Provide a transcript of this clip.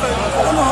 等着呢